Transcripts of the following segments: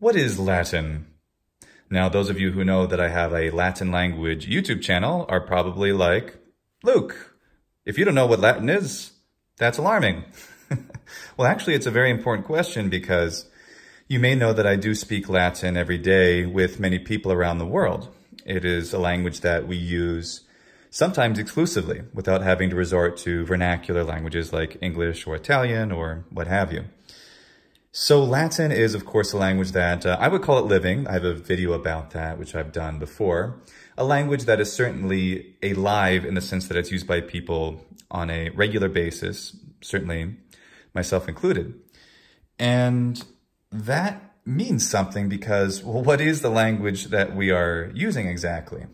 What is Latin? Now, those of you who know that I have a Latin language YouTube channel are probably like, Luke, if you don't know what Latin is, that's alarming. well, actually, it's a very important question because you may know that I do speak Latin every day with many people around the world. It is a language that we use sometimes exclusively without having to resort to vernacular languages like English or Italian or what have you. So Latin is, of course, a language that uh, I would call it living. I have a video about that, which I've done before. A language that is certainly alive in the sense that it's used by people on a regular basis, certainly myself included. And that means something because, well, what is the language that we are using exactly?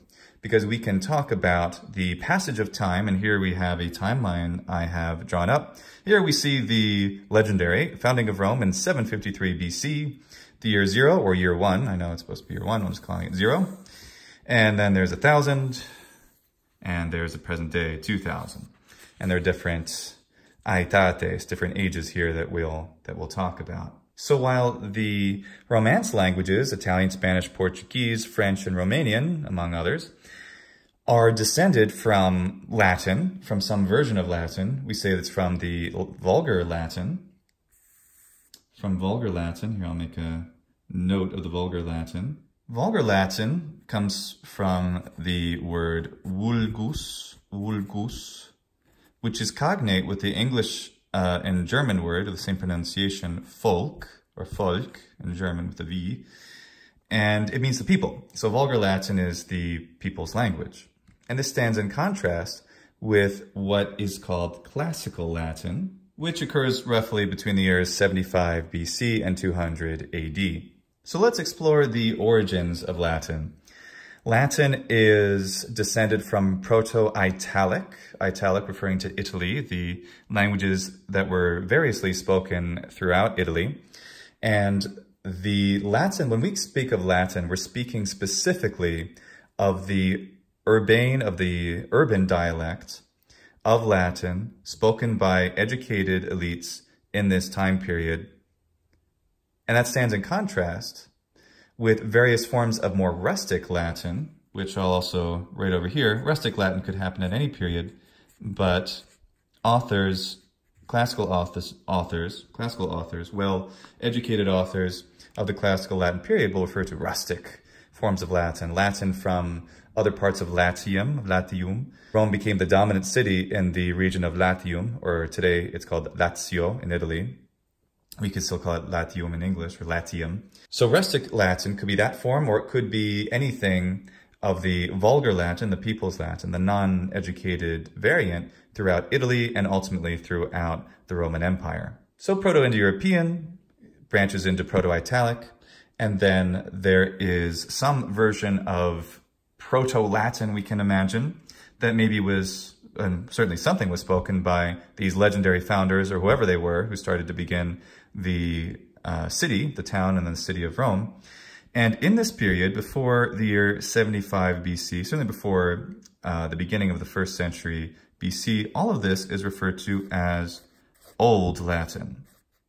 Because we can talk about the passage of time, and here we have a timeline I have drawn up. Here we see the legendary founding of Rome in 753 BC, the year zero, or year one. I know it's supposed to be year one, I'm just calling it zero. And then there's a thousand, and there's the present day 2000. And there are different aetates, different ages here that we'll, that we'll talk about. So while the Romance languages, Italian, Spanish, Portuguese, French, and Romanian, among others, are descended from Latin, from some version of Latin, we say it's from the Vulgar Latin, from Vulgar Latin, here I'll make a note of the Vulgar Latin. Vulgar Latin comes from the word vulgus, vulgus, which is cognate with the English uh, and German word of the same pronunciation, folk, or Volk in German with a V, and it means the people. So Vulgar Latin is the people's language. And this stands in contrast with what is called Classical Latin, which occurs roughly between the years 75 BC and 200 AD. So let's explore the origins of Latin. Latin is descended from Proto-Italic, Italic referring to Italy, the languages that were variously spoken throughout Italy. And the Latin, when we speak of Latin, we're speaking specifically of the urbane, of the urban dialect of Latin spoken by educated elites in this time period. And that stands in contrast with various forms of more rustic Latin, which I'll also write over here. Rustic Latin could happen at any period, but authors, classical authors, authors classical authors, well-educated authors of the classical Latin period will refer to rustic forms of Latin. Latin from other parts of Latium, Latium. Rome became the dominant city in the region of Latium, or today it's called Lazio in Italy. We could still call it Latium in English, or Latium. So rustic Latin could be that form, or it could be anything of the vulgar Latin, the people's Latin, the non-educated variant throughout Italy and ultimately throughout the Roman Empire. So Proto-Indo-European branches into Proto-Italic, and then there is some version of Proto-Latin we can imagine that maybe was and certainly something was spoken by these legendary founders or whoever they were who started to begin the uh, city, the town, and then the city of Rome. And in this period, before the year 75 BC, certainly before uh, the beginning of the first century BC, all of this is referred to as Old Latin.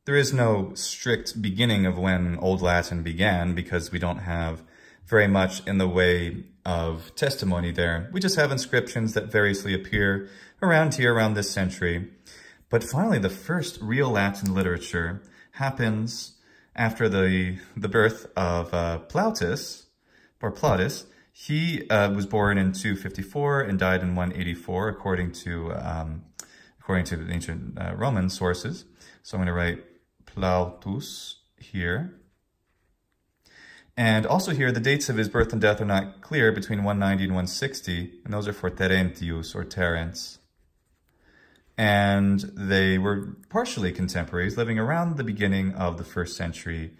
There is no strict beginning of when Old Latin began because we don't have very much in the way of testimony there. We just have inscriptions that variously appear around here, around this century. But finally, the first real Latin literature happens after the, the birth of uh, Plautus, or Plautus. He uh, was born in 254 and died in 184, according to, um, according to the ancient uh, Roman sources. So I'm going to write Plautus here. And also here, the dates of his birth and death are not clear between 190 and 160, and those are for Terentius or Terence. And they were partially contemporaries, living around the beginning of the first century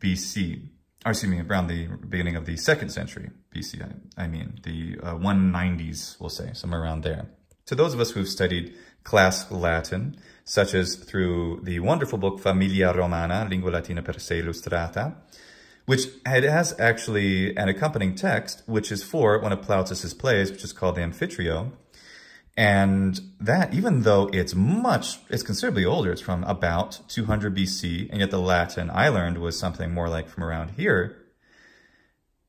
BC. Or excuse me, around the beginning of the second century BC, I, I mean, the uh, 190s, we'll say, somewhere around there. To those of us who've studied classical Latin, such as through the wonderful book Familia Romana, Lingua Latina per se illustrata, which it has actually an accompanying text, which is for one of Plautus's plays, which is called the Amphitryo. And that, even though it's much, it's considerably older, it's from about 200 BC, and yet the Latin I learned was something more like from around here,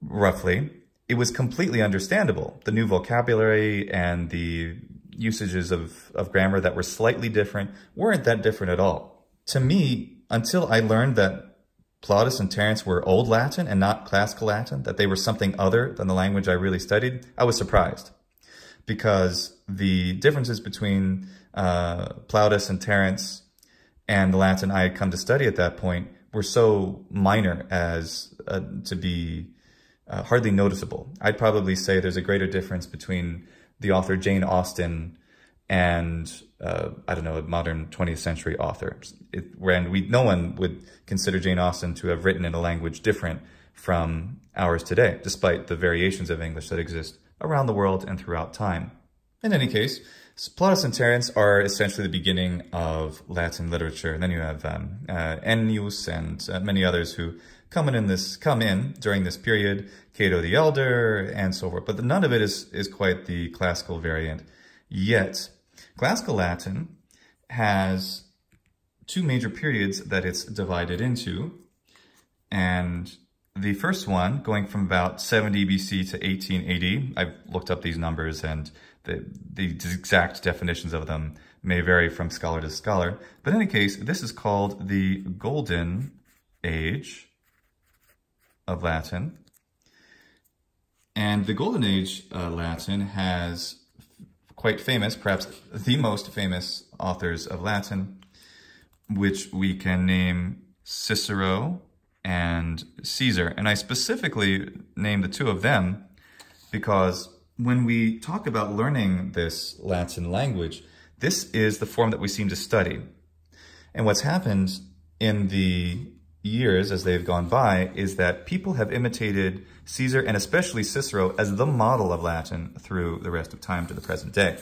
roughly, it was completely understandable. The new vocabulary and the usages of, of grammar that were slightly different weren't that different at all. To me, until I learned that Plautus and Terence were Old Latin and not Classical Latin, that they were something other than the language I really studied, I was surprised. Because the differences between uh, Plautus and Terence and the Latin I had come to study at that point were so minor as uh, to be uh, hardly noticeable. I'd probably say there's a greater difference between the author Jane Austen and uh, I don't know, a modern 20th century author. It, and we, no one would consider Jane Austen to have written in a language different from ours today, despite the variations of English that exist around the world and throughout time. In any case, Plautus and Terence are essentially the beginning of Latin literature. And then you have um, uh, Ennius and uh, many others who come in, in this come in during this period, Cato the Elder and so forth. But none of it is is quite the classical variant yet. Classical Latin has two major periods that it's divided into. And the first one, going from about 70 BC to 1880, I've looked up these numbers and the, the exact definitions of them may vary from scholar to scholar. But in any case, this is called the Golden Age of Latin. And the Golden Age uh, Latin has quite famous, perhaps the most famous authors of Latin, which we can name Cicero and Caesar. And I specifically name the two of them because when we talk about learning this Latin language, this is the form that we seem to study. And what's happened in the years as they've gone by is that people have imitated Caesar and especially Cicero as the model of Latin through the rest of time to the present day.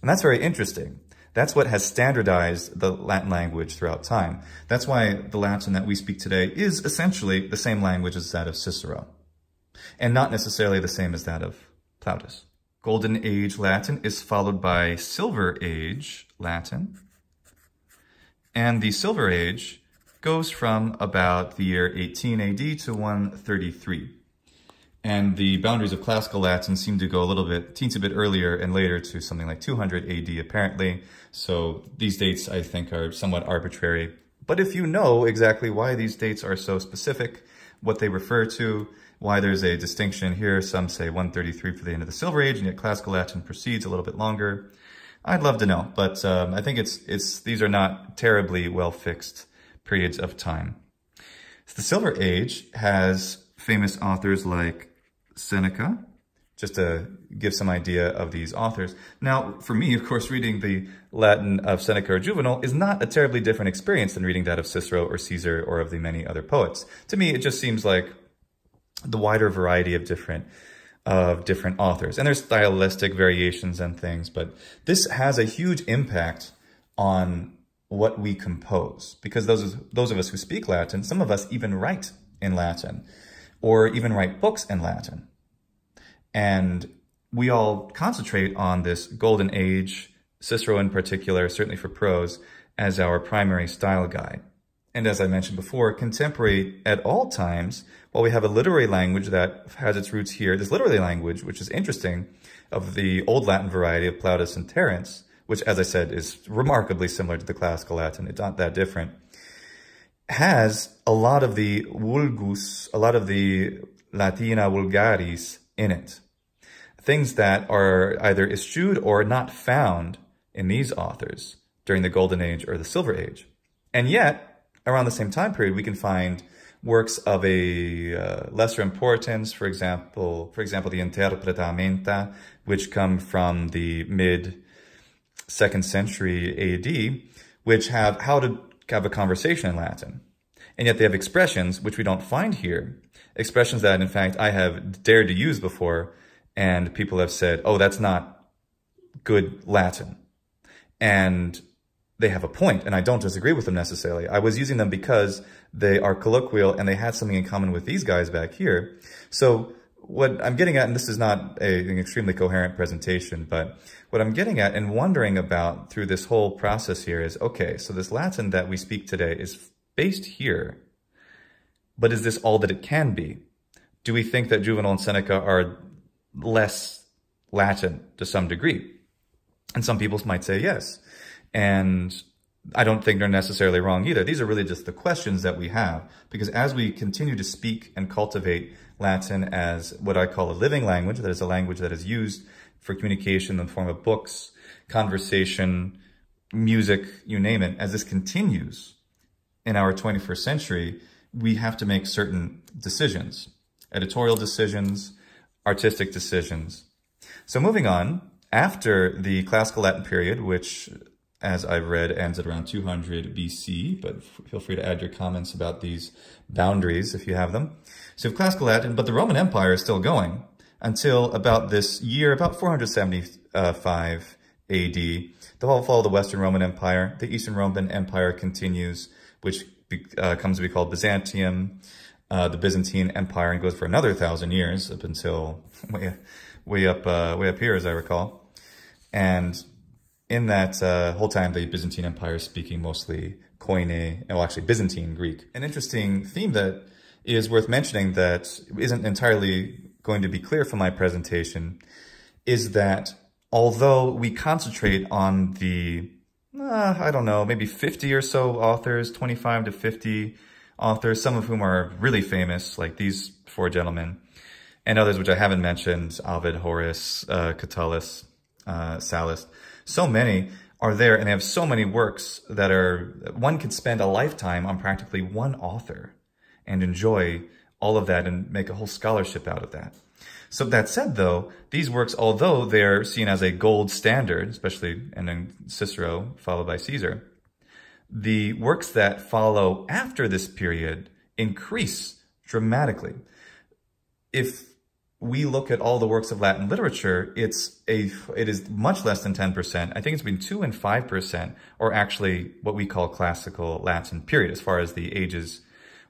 And that's very interesting. That's what has standardized the Latin language throughout time. That's why the Latin that we speak today is essentially the same language as that of Cicero, and not necessarily the same as that of Plautus. Golden Age Latin is followed by Silver Age Latin, and the Silver Age goes from about the year 18 AD to 133. And the boundaries of classical Latin seem to go a little bit, teens a bit earlier and later to something like 200 AD apparently. So these dates I think are somewhat arbitrary. But if you know exactly why these dates are so specific, what they refer to, why there's a distinction here, some say 133 for the end of the Silver Age, and yet classical Latin proceeds a little bit longer. I'd love to know, but um, I think it's it's these are not terribly well fixed periods of time. So the Silver Age has famous authors like Seneca, just to give some idea of these authors. Now, for me, of course, reading the Latin of Seneca or Juvenal is not a terribly different experience than reading that of Cicero or Caesar or of the many other poets. To me, it just seems like the wider variety of different of different authors. And there's stylistic variations and things, but this has a huge impact on what we compose. Because those, those of us who speak Latin, some of us even write in Latin, or even write books in Latin. And we all concentrate on this golden age, Cicero in particular, certainly for prose, as our primary style guide. And as I mentioned before, contemporary at all times, while we have a literary language that has its roots here, this literary language, which is interesting, of the Old Latin variety of Plautus and Terence, which, as I said, is remarkably similar to the classical Latin. It's not that different. Has a lot of the vulgus, a lot of the Latina vulgaris in it. Things that are either eschewed or not found in these authors during the Golden Age or the Silver Age. And yet, around the same time period, we can find works of a uh, lesser importance, for example, for example, the Interpretamenta, which come from the mid second century AD, which have how to have a conversation in Latin. And yet they have expressions which we don't find here. Expressions that, in fact, I have dared to use before, and people have said, oh, that's not good Latin. And they have a point, and I don't disagree with them necessarily. I was using them because they are colloquial and they had something in common with these guys back here. So what I'm getting at, and this is not a, an extremely coherent presentation, but what I'm getting at and wondering about through this whole process here is, okay, so this Latin that we speak today is based here, but is this all that it can be? Do we think that Juvenal and Seneca are less Latin to some degree? And some people might say yes. And I don't think they're necessarily wrong either. These are really just the questions that we have. Because as we continue to speak and cultivate Latin as what I call a living language, that is a language that is used for communication in the form of books, conversation, music, you name it, as this continues in our 21st century, we have to make certain decisions, editorial decisions, artistic decisions. So moving on, after the classical Latin period, which as I've read ends at around 200 BC, but feel free to add your comments about these boundaries if you have them. So you have classical Latin, but the Roman Empire is still going until about this year, about 475 AD. The whole fall of the Western Roman Empire, the Eastern Roman Empire continues, which uh, comes to be called Byzantium, uh, the Byzantine Empire, and goes for another thousand years up until way, way up, uh, way up here, as I recall. And in that uh, whole time, the Byzantine Empire is speaking mostly Koine, well, actually Byzantine Greek. An interesting theme that is worth mentioning that isn't entirely going to be clear from my presentation is that although we concentrate on the, uh, I don't know, maybe 50 or so authors, 25 to 50 authors, some of whom are really famous, like these four gentlemen, and others which I haven't mentioned, Ovid, Horace, uh, Catullus, uh, Sallust. So many are there and they have so many works that are, one could spend a lifetime on practically one author and enjoy all of that and make a whole scholarship out of that. So that said, though, these works, although they're seen as a gold standard, especially and then Cicero followed by Caesar, the works that follow after this period increase dramatically. If we look at all the works of Latin literature, it's a it is much less than 10%. I think it's between 2 and 5%, or actually what we call classical Latin period, as far as the ages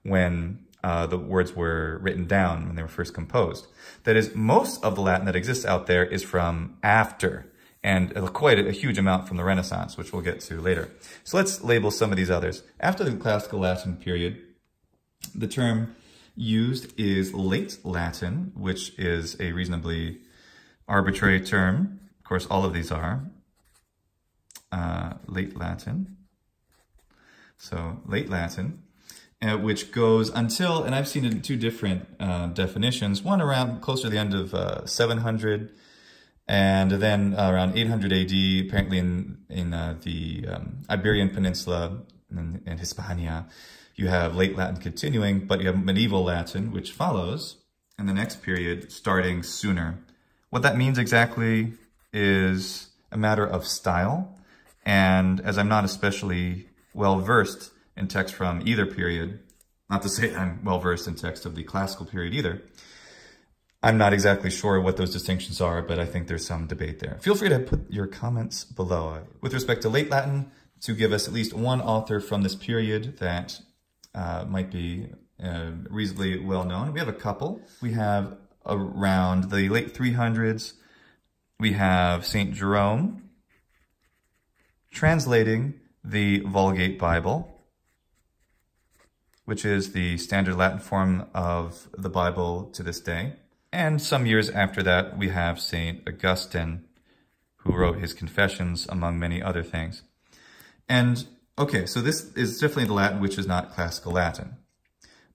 when uh, the words were written down, when they were first composed. That is, most of the Latin that exists out there is from after, and quite a, huge amount from the Renaissance, which we'll get to later. So let's label some of these others. After the classical Latin period, the term used is late Latin, which is a reasonably arbitrary term. Of course, all of these are uh, late Latin. So late Latin, uh, which goes until, and I've seen it in two different uh, definitions, one around closer to the end of uh, 700 and then around 800 AD, apparently in, in uh, the um, Iberian Peninsula and, and Hispania, you have late Latin continuing, but you have medieval Latin, which follows in the next period, starting sooner. What that means exactly is a matter of style. And as I'm not especially well-versed in text from either period, not to say I'm well-versed in text of the classical period either, I'm not exactly sure what those distinctions are, but I think there's some debate there. Feel free to put your comments below. With respect to late Latin, to give us at least one author from this period that uh, might be uh, reasonably well known. We have a couple. We have around the late 300s, we have St. Jerome translating the Vulgate Bible, which is the standard Latin form of the Bible to this day. And some years after that, we have St. Augustine, who wrote his Confessions, among many other things. And Okay, so this is definitely the Latin which is not classical Latin.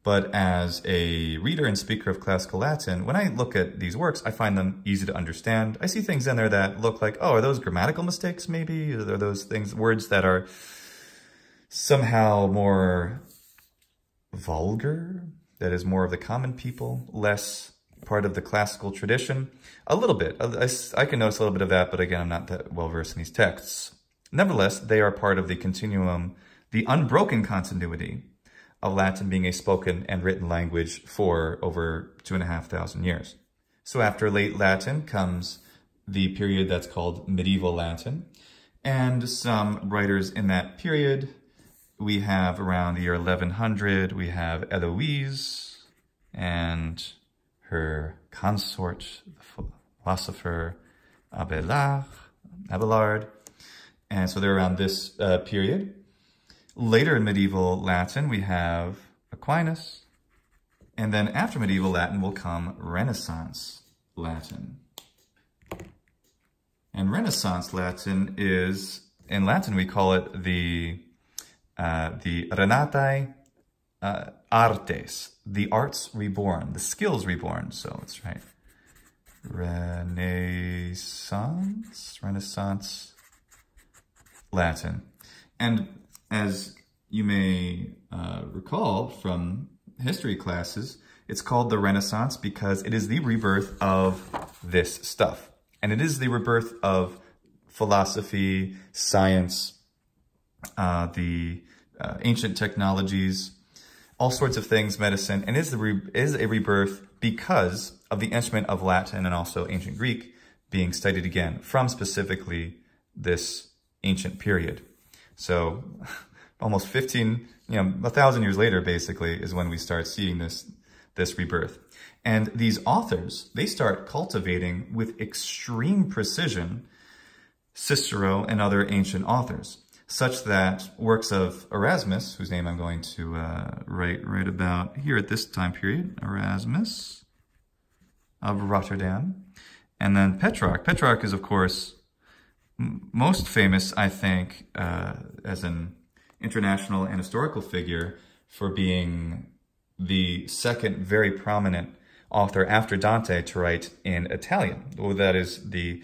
But as a reader and speaker of classical Latin, when I look at these works, I find them easy to understand. I see things in there that look like, oh, are those grammatical mistakes maybe? Are those things, words that are somehow more vulgar? That is more of the common people, less part of the classical tradition? A little bit. I, I can notice a little bit of that, but again, I'm not that well versed in these texts. Nevertheless, they are part of the continuum, the unbroken continuity of Latin being a spoken and written language for over two and a half thousand years. So after late Latin comes the period that's called medieval Latin, and some writers in that period, we have around the year 1100, we have Heloise and her consort, the philosopher Abelard, Abelard. And so they're around this uh, period. Later in medieval Latin, we have Aquinas. And then after medieval Latin will come Renaissance Latin. And Renaissance Latin is, in Latin we call it the, uh, the Renatae uh, Artes, the arts reborn, the skills reborn. So it's right. Renaissance, Renaissance Latin. And as you may uh, recall from history classes, it's called the Renaissance because it is the rebirth of this stuff. And it is the rebirth of philosophy, science, uh, the uh, ancient technologies, all sorts of things, medicine, and is, the is a rebirth because of the instrument of Latin and also ancient Greek being studied again from specifically this ancient period. So almost 15, you know, a thousand years later, basically, is when we start seeing this, this rebirth. And these authors, they start cultivating with extreme precision Cicero and other ancient authors, such that works of Erasmus, whose name I'm going to uh, write right about here at this time period, Erasmus of Rotterdam, and then Petrarch. Petrarch is, of course, most famous, I think, uh, as an international and historical figure for being the second very prominent author after Dante to write in Italian. Well, that is the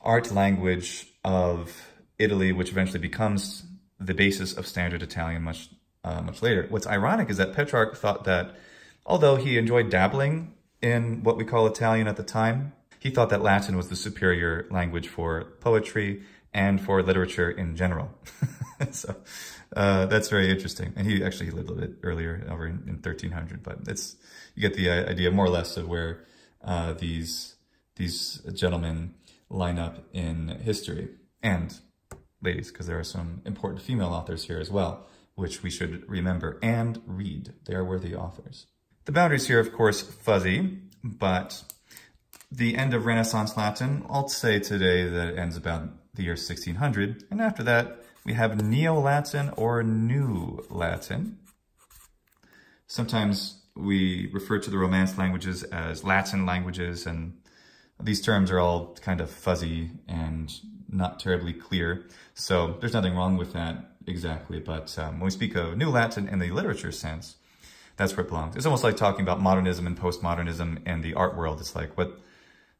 art language of Italy, which eventually becomes the basis of standard Italian much, uh, much later. What's ironic is that Petrarch thought that although he enjoyed dabbling in what we call Italian at the time, he thought that Latin was the superior language for poetry and for literature in general. so uh, that's very interesting. And he actually lived a little bit earlier, over in, in 1300, but it's you get the uh, idea more or less of where uh, these these gentlemen line up in history. And ladies, because there are some important female authors here as well, which we should remember and read. They are worthy authors. The boundaries here, of course, fuzzy, but the end of Renaissance Latin, I'll say today that it ends about the year 1600. And after that, we have Neo-Latin or New Latin. Sometimes we refer to the Romance languages as Latin languages, and these terms are all kind of fuzzy and not terribly clear. So there's nothing wrong with that exactly. But um, when we speak of New Latin in the literature sense, that's where it belongs. It's almost like talking about modernism and postmodernism and the art world. It's like, what?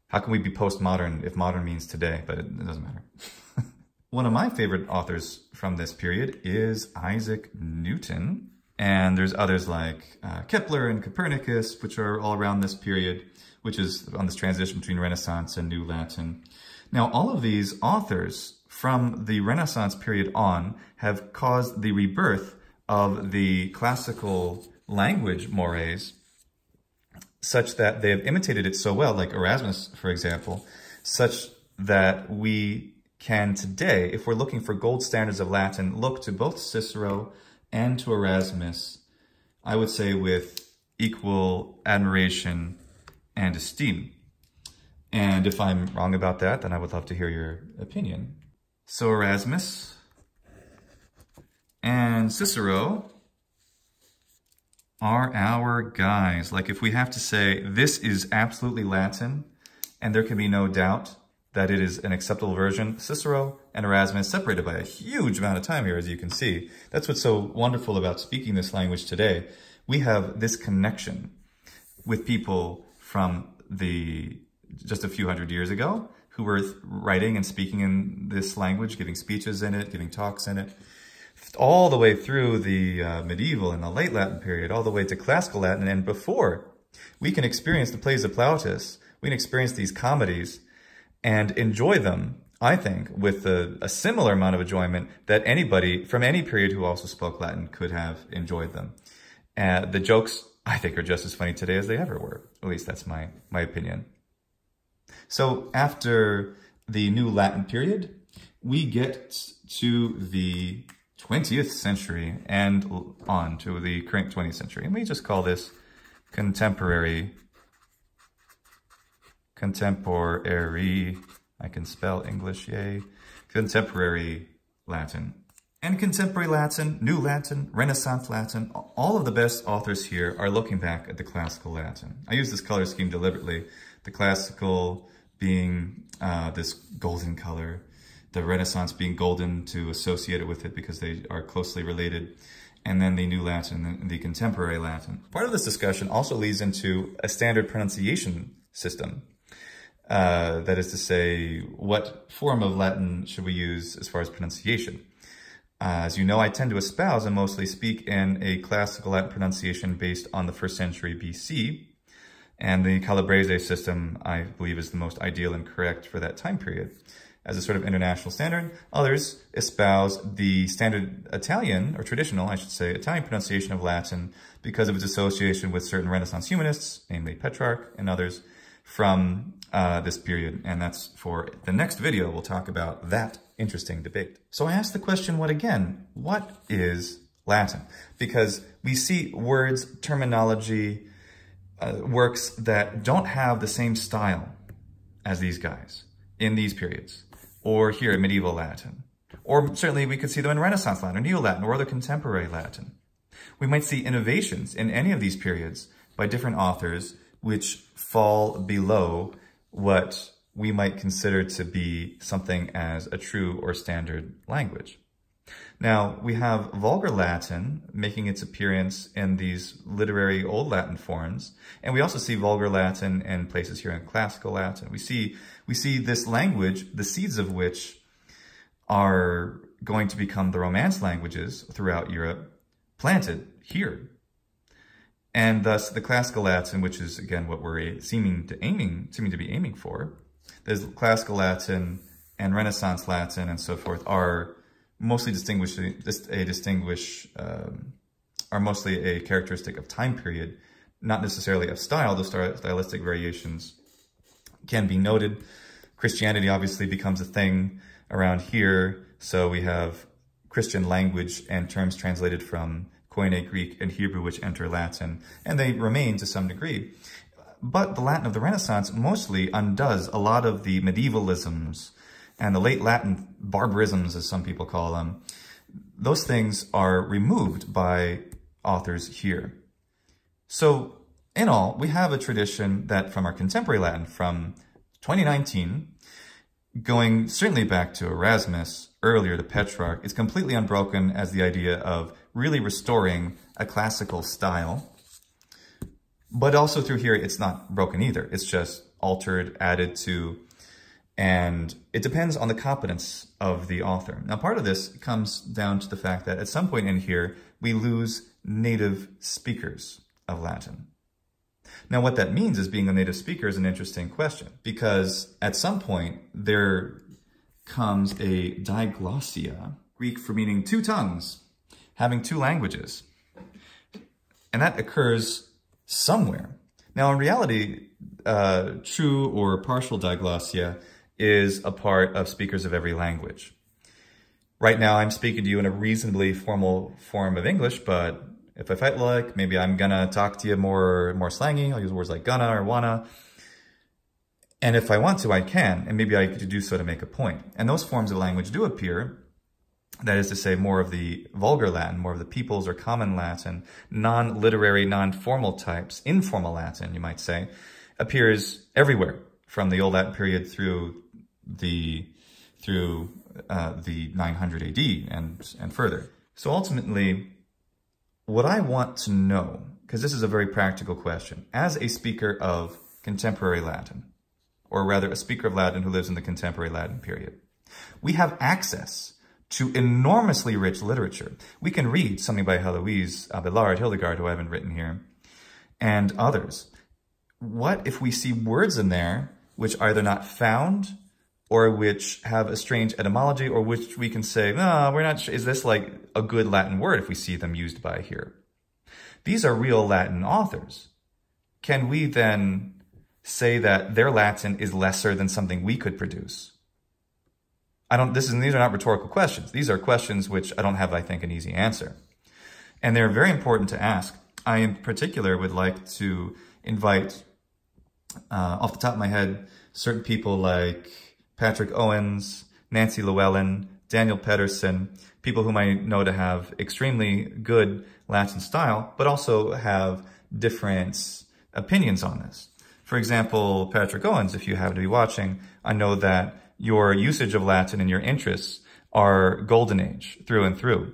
how can we be postmodern if modern means today? But it, it doesn't matter. One of my favorite authors from this period is Isaac Newton. And there's others like uh, Kepler and Copernicus, which are all around this period, which is on this transition between Renaissance and New Latin. Now, all of these authors from the Renaissance period on have caused the rebirth of the classical language mores such that they have imitated it so well, like Erasmus, for example, such that we can today, if we're looking for gold standards of Latin, look to both Cicero and to Erasmus, I would say with equal admiration and esteem. And if I'm wrong about that, then I would love to hear your opinion. So Erasmus and Cicero are our guys. Like if we have to say this is absolutely Latin and there can be no doubt, that it is an acceptable version. Cicero and Erasmus separated by a huge amount of time here, as you can see. That's what's so wonderful about speaking this language today. We have this connection with people from the just a few hundred years ago who were writing and speaking in this language, giving speeches in it, giving talks in it, all the way through the uh, medieval and the late Latin period, all the way to classical Latin and before. We can experience the plays of Plautus. We can experience these comedies and enjoy them, I think, with a, a, similar amount of enjoyment that anybody from any period who also spoke Latin could have enjoyed them. And the jokes, I think, are just as funny today as they ever were. At least that's my, my opinion. So after the New Latin period, we get to the 20th century and on to the current 20th century. And we just call this contemporary contemporary, I can spell English, yay, contemporary Latin. And contemporary Latin, New Latin, Renaissance Latin, all of the best authors here are looking back at the classical Latin. I use this color scheme deliberately, the classical being uh, this golden color, the Renaissance being golden to associate it with it because they are closely related, and then the New Latin the contemporary Latin. Part of this discussion also leads into a standard pronunciation system. Uh, that is to say, what form of Latin should we use as far as pronunciation? Uh, as you know, I tend to espouse and mostly speak in a classical Latin pronunciation based on the first century BC, and the Calabrese system, I believe, is the most ideal and correct for that time period as a sort of international standard. Others espouse the standard Italian, or traditional, I should say, Italian pronunciation of Latin because of its association with certain Renaissance humanists, namely Petrarch and others, from uh, this period. And that's for the next video, we'll talk about that interesting debate. So I asked the question, what again? What is Latin? Because we see words, terminology, uh, works that don't have the same style as these guys in these periods or here in medieval Latin. Or certainly we could see them in Renaissance Latin, or Neo-Latin, or other contemporary Latin. We might see innovations in any of these periods by different authors which fall below what we might consider to be something as a true or standard language. Now, we have Vulgar Latin making its appearance in these literary Old Latin forms, and we also see Vulgar Latin in places here in Classical Latin. We see, we see this language, the seeds of which are going to become the Romance languages throughout Europe, planted here. And thus the Classical Latin, which is again what we're seeming to aiming, seeming to be aiming for, there's Classical Latin and Renaissance Latin and so forth are mostly distinguish a distinguish um, are mostly a characteristic of time period, not necessarily of style. The stylistic variations can be noted. Christianity obviously becomes a thing around here, so we have Christian language and terms translated from Koine Greek and Hebrew, which enter Latin, and they remain to some degree. But the Latin of the Renaissance mostly undoes a lot of the medievalisms and the late Latin barbarisms, as some people call them, those things are removed by authors here. So in all, we have a tradition that from our contemporary Latin from 2019, going certainly back to Erasmus, earlier to Petrarch, is completely unbroken as the idea of really restoring a classical style. But also through here, it's not broken either. It's just altered, added to and it depends on the competence of the author. Now, part of this comes down to the fact that at some point in here, we lose native speakers of Latin. Now, what that means is being a native speaker is an interesting question because at some point there comes a diglossia, Greek for meaning two tongues, having two languages. And that occurs somewhere. Now, in reality, uh, true or partial diglossia is a part of speakers of every language. Right now, I'm speaking to you in a reasonably formal form of English, but if I felt like, maybe I'm gonna talk to you more, more slangy. I'll use words like gonna or wanna. And if I want to, I can, and maybe I could do so to make a point. And those forms of language do appear, that is to say, more of the vulgar Latin, more of the people's or common Latin, non-literary, non-formal types, informal Latin, you might say, appears everywhere from the Old Latin period through the through uh, the 900 AD and and further. So ultimately, what I want to know, because this is a very practical question, as a speaker of contemporary Latin, or rather a speaker of Latin who lives in the contemporary Latin period, we have access to enormously rich literature. We can read something by Heloise Abelard, Hildegard, who I haven't written here, and others. What if we see words in there which are either not found or which have a strange etymology, or which we can say, no, we're not sure. Is this like a good Latin word if we see them used by here? These are real Latin authors. Can we then say that their Latin is lesser than something we could produce? I don't, this is, these are not rhetorical questions. These are questions which I don't have, I think, an easy answer. And they're very important to ask. I in particular would like to invite uh, off the top of my head, certain people like Patrick Owens, Nancy Llewellyn, Daniel Pettersson, people whom I know to have extremely good Latin style, but also have different opinions on this. For example, Patrick Owens, if you happen to be watching, I know that your usage of Latin and your interests are golden age through and through.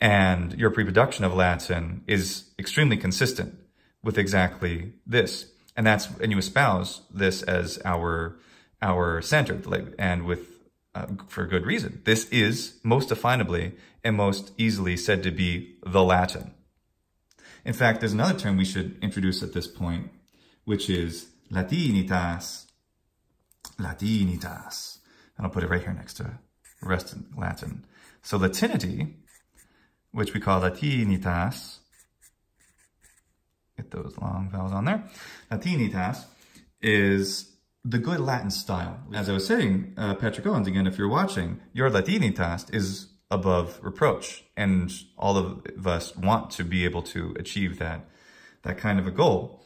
And your pre-production of Latin is extremely consistent with exactly this. And that's, and you espouse this as our, our center, and with, uh, for good reason. This is most definably and most easily said to be the Latin. In fact, there's another term we should introduce at this point, which is Latinitas. Latinitas. And I'll put it right here next to rest in Latin. So Latinity which we call latinitas. Get those long vowels on there. Latinitas is the good Latin style. As I was saying, uh, Patrick Owens, again, if you're watching, your Latinitas is above reproach. And all of us want to be able to achieve that, that kind of a goal.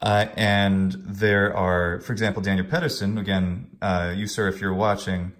Uh, and there are, for example, Daniel Pettersson, again, uh, you, sir, if you're watching,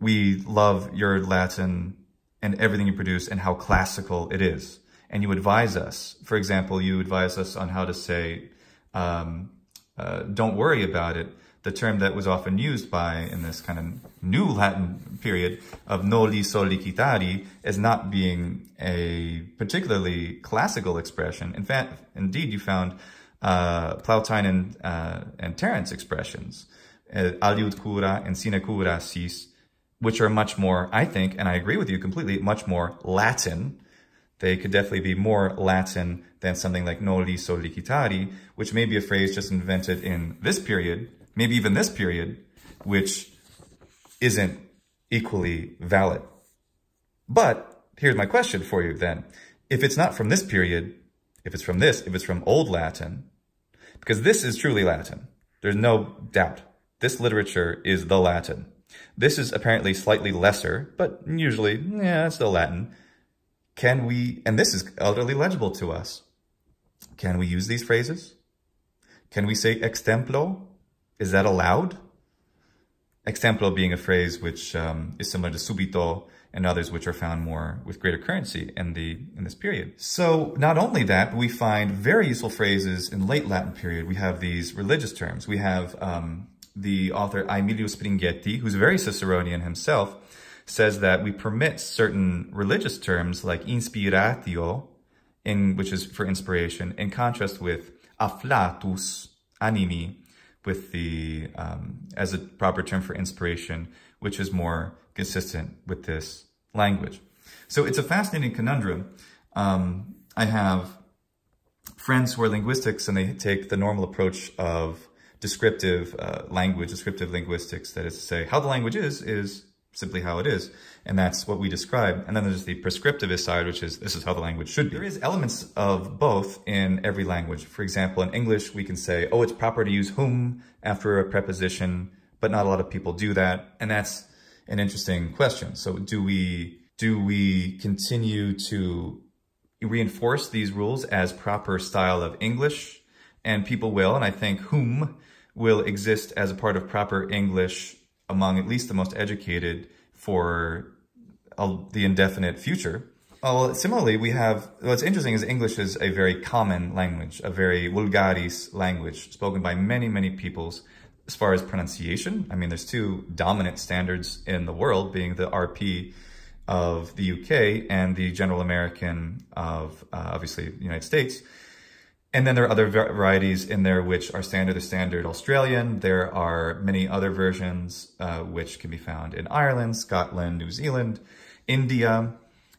we love your Latin and everything you produce and how classical it is. And you advise us. For example, you advise us on how to say, um, uh, don't worry about it. The term that was often used by, in this kind of new Latin period, of noli sollicitari as not being a particularly classical expression. In fact, indeed, you found uh, Plautine and, uh, and Terence expressions, uh, aliud cura and sine cura sis, which are much more, I think, and I agree with you completely, much more Latin. They could definitely be more Latin than something like noli sollicitari, which may be a phrase just invented in this period, maybe even this period, which isn't equally valid. But here's my question for you then. If it's not from this period, if it's from this, if it's from Old Latin, because this is truly Latin, there's no doubt. This literature is the Latin. This is apparently slightly lesser, but usually, yeah, it's still Latin. Can we, and this is utterly legible to us. Can we use these phrases? Can we say extemplo? Is that allowed? Extemplo being a phrase which um, is similar to subito and others which are found more with greater currency in the in this period. So not only that, we find very useful phrases in late Latin period. We have these religious terms. We have um, the author Aemilio Springhetti, who's very Ciceronian himself, says that we permit certain religious terms like inspiratio, in, which is for inspiration, in contrast with afflatus animi, with the um, as a proper term for inspiration, which is more consistent with this language. So it's a fascinating conundrum. Um, I have friends who are linguistics and they take the normal approach of descriptive uh, language, descriptive linguistics, that is to say, how the language is, is simply how it is. And that's what we describe. And then there's the prescriptivist side, which is this is how the language should be. There is elements of both in every language. For example, in English, we can say, oh, it's proper to use whom after a preposition, but not a lot of people do that. And that's an interesting question. So do we, do we continue to reinforce these rules as proper style of English? And people will, and I think whom will exist as a part of proper English among at least the most educated for the indefinite future. Well, similarly, we have, what's interesting is English is a very common language, a very vulgaris language spoken by many, many peoples. As far as pronunciation, I mean, there's two dominant standards in the world, being the RP of the UK and the General American of, uh, obviously, the United States. And then there are other varieties in there which are standard to standard Australian. There are many other versions uh, which can be found in Ireland, Scotland, New Zealand, India,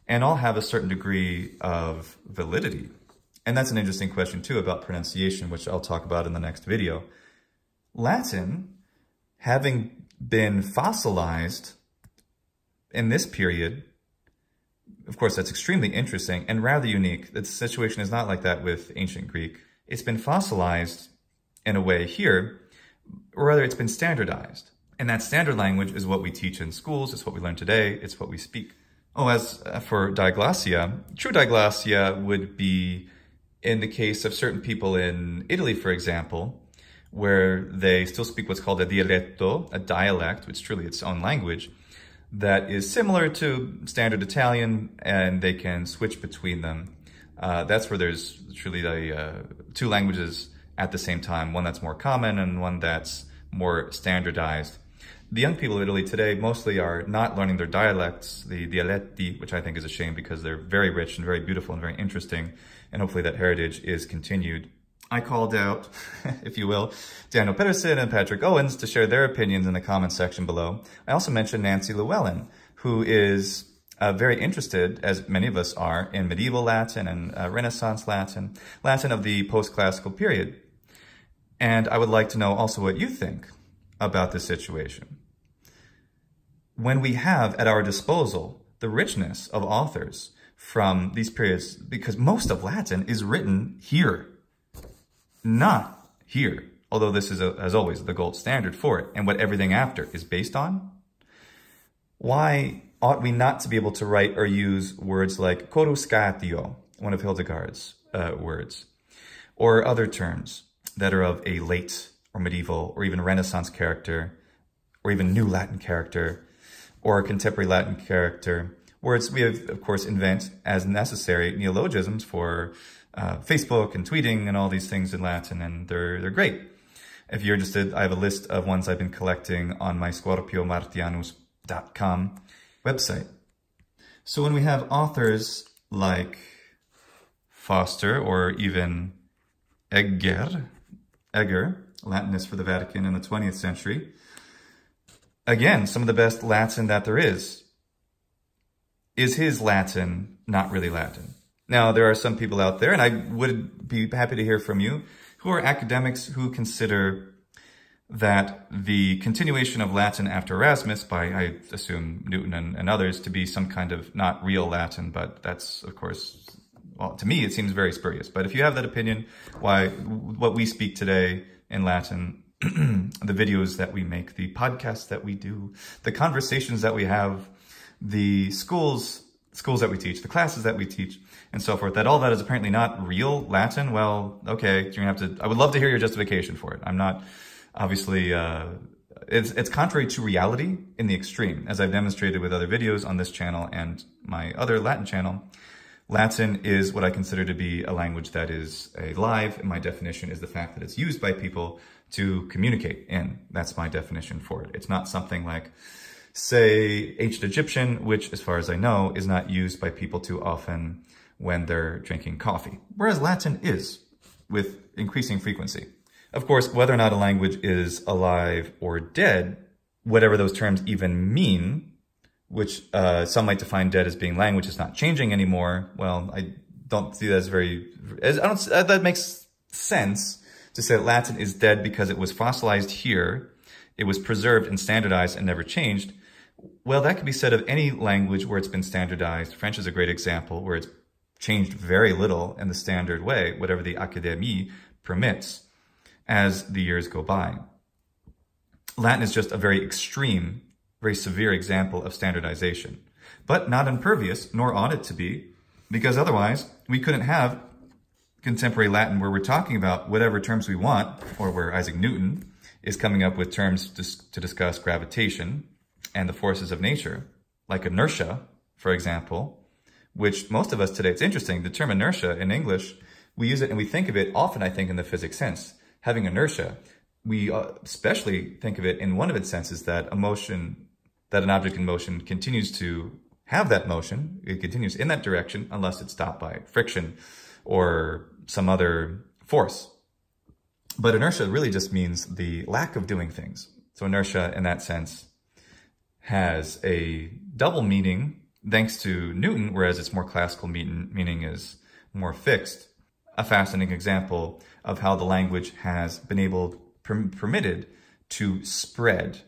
and all have a certain degree of validity. And that's an interesting question too about pronunciation, which I'll talk about in the next video. Latin, having been fossilized in this period, of course, that's extremely interesting and rather unique. The situation is not like that with ancient Greek. It's been fossilized in a way here, or rather it's been standardized. And that standard language is what we teach in schools. It's what we learn today. It's what we speak. Oh, as uh, for diglossia, true diglossia would be in the case of certain people in Italy, for example, where they still speak what's called a dialetto, a dialect, which is truly its own language, that is similar to standard Italian, and they can switch between them. Uh, that's where there's truly the uh, two languages at the same time, one that's more common and one that's more standardized. The young people of Italy today mostly are not learning their dialects, the dialetti, which I think is a shame because they're very rich and very beautiful and very interesting, and hopefully that heritage is continued. I called out, if you will, Daniel Pettersson and Patrick Owens to share their opinions in the comments section below. I also mentioned Nancy Llewellyn, who is uh, very interested, as many of us are, in medieval Latin and uh, Renaissance Latin, Latin of the post-classical period. And I would like to know also what you think about this situation. When we have at our disposal the richness of authors from these periods, because most of Latin is written here, not here, although this is, a, as always, the gold standard for it, and what everything after is based on, why ought we not to be able to write or use words like coruscatio, one of Hildegard's uh, words, or other terms that are of a late or medieval or even Renaissance character, or even New Latin character, or a contemporary Latin character, words we have, of course, invent as necessary neologisms for uh, Facebook and tweeting and all these things in Latin, and they're, they're great. If you're interested, I have a list of ones I've been collecting on my scorpiomartianus.com website. So when we have authors like Foster or even Egger, Egger, Latinist for the Vatican in the 20th century, again, some of the best Latin that there is. Is his Latin not really Latin? Now, there are some people out there, and I would be happy to hear from you, who are academics who consider that the continuation of Latin after Erasmus by, I assume, Newton and, and, others to be some kind of not real Latin, but that's, of course, well, to me, it seems very spurious. But if you have that opinion, why, what we speak today in Latin, the videos that we make, the podcasts that we do, the conversations that we have, the schools schools that we teach, the classes that we teach, and so forth, that all that is apparently not real Latin, well, okay, you're gonna have to, I would love to hear your justification for it. I'm not, obviously, uh, it's, it's contrary to reality in the extreme, as I've demonstrated with other videos on this channel and my other Latin channel. Latin is what I consider to be a language that is alive, and my definition is the fact that it's used by people to communicate in. That's my definition for it. It's not something like, say, ancient Egyptian, which, as far as I know, is not used by people too often when they're drinking coffee, whereas Latin is, with increasing frequency. Of course, whether or not a language is alive or dead, whatever those terms even mean, which uh, some might define dead as being language is not changing anymore. Well, I don't see that as very, as, I don't, that makes sense to say that Latin is dead because it was fossilized here, it was preserved and standardized and never changed. Well, that could be said of any language where it's been standardized. French is a great example where it's changed very little in the standard way, whatever the Académie permits as the years go by. Latin is just a very extreme, very severe example of standardization, but not impervious, nor ought it to be, because otherwise we couldn't have contemporary Latin where we're talking about whatever terms we want, or where Isaac Newton is coming up with terms to discuss gravitation, and the forces of nature, like inertia, for example, which most of us today, it's interesting, the term inertia in English, we use it and we think of it often, I think, in the physics sense. Having inertia, we uh, especially think of it in one of its senses that a motion, that an object in motion continues to have that motion, it continues in that direction unless it's stopped by friction or some other force. But inertia really just means the lack of doing things. So inertia in that sense has a double meaning thanks to Newton, whereas its more classical mean, meaning is more fixed. A fascinating example of how the language has been able, per, permitted to spread,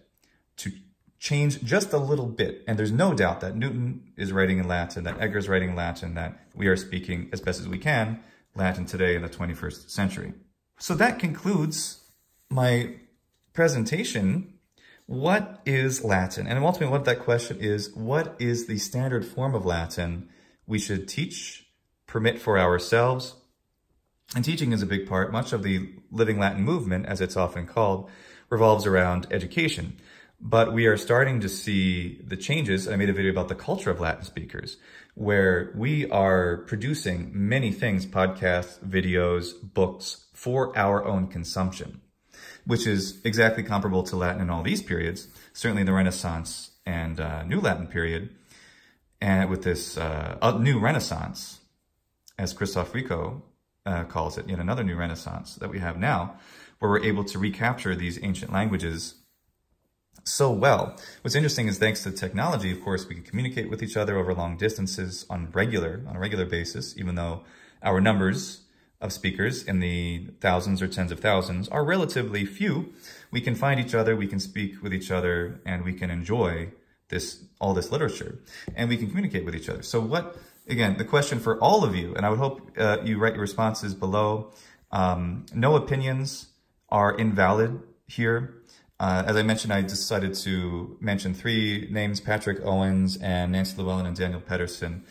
to change just a little bit. And there's no doubt that Newton is writing in Latin, that Egger's writing in Latin, that we are speaking as best as we can Latin today in the 21st century. So that concludes my presentation what is Latin? And ultimately what that question is, what is the standard form of Latin we should teach, permit for ourselves, And teaching is a big part. Much of the Living Latin movement, as it's often called, revolves around education. But we are starting to see the changes. I made a video about the culture of Latin speakers, where we are producing many things, podcasts, videos, books, for our own consumption, which is exactly comparable to Latin in all these periods, certainly the Renaissance and uh, New Latin period, and with this uh, new Renaissance, as Christophe Rico uh, calls it, yet another new Renaissance that we have now, where we're able to recapture these ancient languages so well. What's interesting is thanks to technology, of course, we can communicate with each other over long distances on regular, on a regular basis, even though our numbers of speakers in the thousands or tens of thousands are relatively few. We can find each other, we can speak with each other, and we can enjoy this all this literature, and we can communicate with each other. So what, again, the question for all of you, and I would hope uh, you write your responses below. Um, no opinions are invalid here. Uh, as I mentioned, I decided to mention three names, Patrick Owens and Nancy Llewellyn and Daniel Pettersson,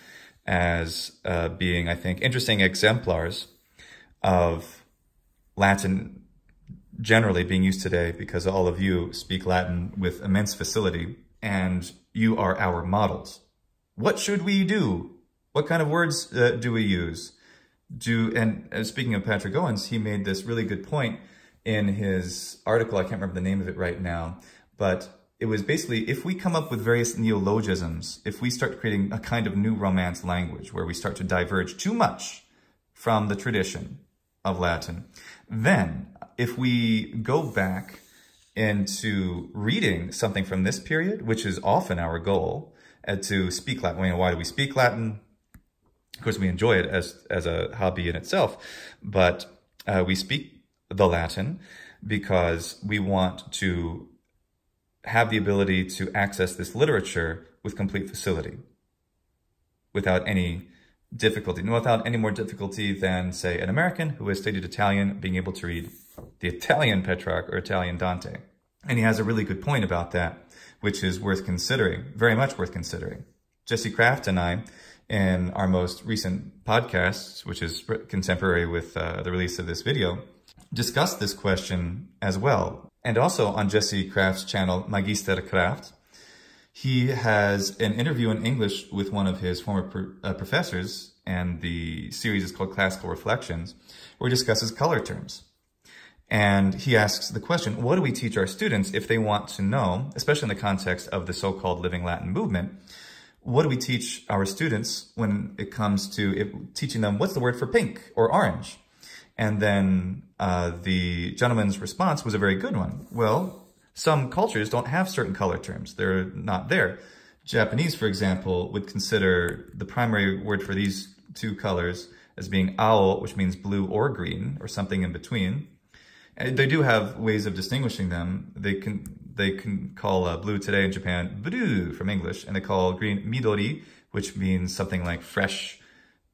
as uh, being, I think, interesting exemplars of Latin generally being used today because all of you speak Latin with immense facility and you are our models. What should we do? What kind of words uh, do we use? Do And uh, speaking of Patrick Owens, he made this really good point in his article, I can't remember the name of it right now, but it was basically if we come up with various neologisms, if we start creating a kind of new Romance language where we start to diverge too much from the tradition of Latin, then if we go back into reading something from this period, which is often our goal, uh, to speak Latin. I why do we speak Latin? Of course, we enjoy it as, as a hobby in itself, but uh, we speak the Latin because we want to have the ability to access this literature with complete facility without any difficulty, no without any more difficulty than, say, an American who has studied Italian being able to read the Italian Petrarch or Italian Dante. And he has a really good point about that, which is worth considering, very much worth considering. Jesse Craft and I, in our most recent podcast, which is contemporary with uh, the release of this video, discussed this question as well. And also on Jesse Craft's channel, Magister Craft, he has an interview in English with one of his former pro uh, professors, and the series is called Classical Reflections, where he discusses color terms. And he asks the question, what do we teach our students if they want to know, especially in the context of the so-called Living Latin movement, what do we teach our students when it comes to teaching them what's the word for pink or orange? And then uh, the gentleman's response was a very good one. Well, some cultures don't have certain color terms. They're not there. Japanese, for example, would consider the primary word for these two colors as being ao, which means blue or green, or something in between. And they do have ways of distinguishing them. They can they can call uh, blue today in Japan blue from English, and they call green midori, which means something like fresh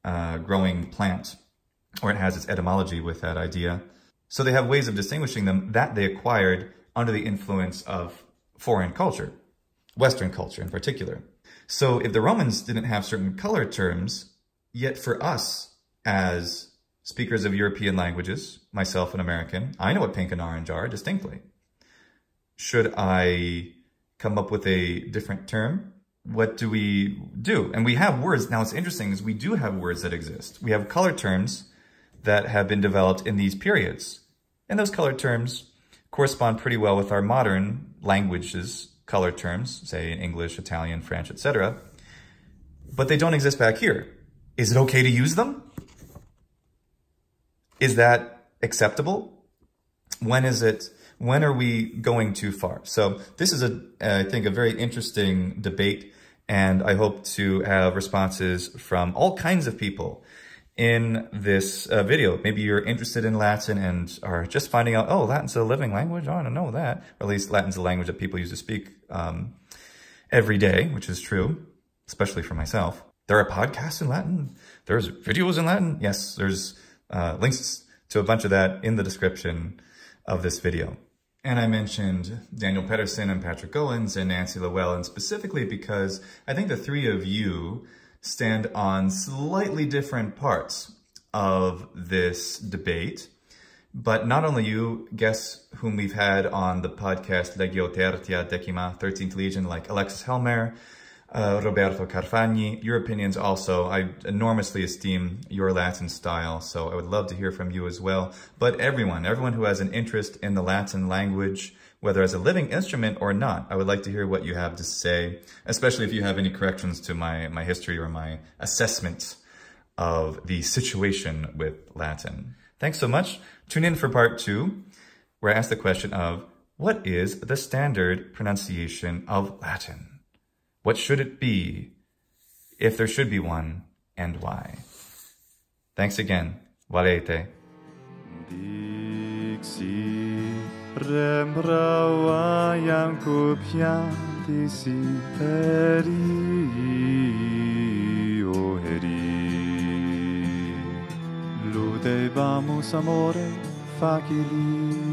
uh, growing plant or it has its etymology with that idea. So they have ways of distinguishing them that they acquired under the influence of foreign culture, Western culture in particular. So if the Romans didn't have certain color terms, yet for us as speakers of European languages, myself an American, I know what pink and orange are distinctly. Should I come up with a different term? What do we do? And we have words. Now, what's interesting is we do have words that exist. We have color terms that have been developed in these periods. And those color terms correspond pretty well with our modern languages color terms, say in English, Italian, French, etc. But they don't exist back here. Is it okay to use them? Is that acceptable? When is it, when are we going too far? So this is, a, I think, a very interesting debate, and I hope to have responses from all kinds of people in this uh, video. Maybe you're interested in Latin and are just finding out, oh, Latin's a living language. Oh, I don't know that. Or at least Latin's a language that people use to speak um, every day, which is true, especially for myself. There are podcasts in Latin. There's videos in Latin. Yes, there's uh, links to a bunch of that in the description of this video. And I mentioned Daniel Pettersson and Patrick Owens and Nancy Llewellyn specifically because I think the three of you stand on slightly different parts of this debate. But not only you, guess whom we've had on the podcast Legio Tertia Decima, 13th Legion, like Alexis Hellmer, uh, Roberto Carfagni. Your opinions also. I enormously esteem your Latin style, so I would love to hear from you as well. But everyone, everyone who has an interest in the Latin language, whether as a living instrument or not, I would like to hear what you have to say, especially if you have any corrections to my, my history or my assessment of the situation with Latin. Thanks so much. Tune in for part two, where I ask the question of what is the standard pronunciation of Latin? What should it be, if there should be one, and why? Thanks again. Valete. Dixi rembrauayam copiantisi peri o heri. Ludebamus amore facili